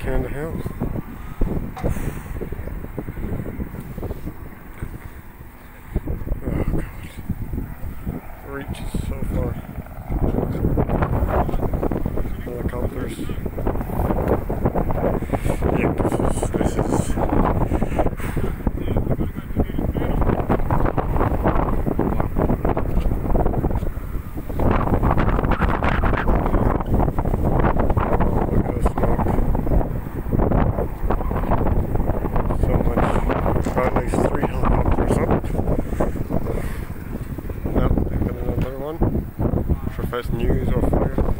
some of the flames. brought at three helicopters up. They've got another one for first news or fire.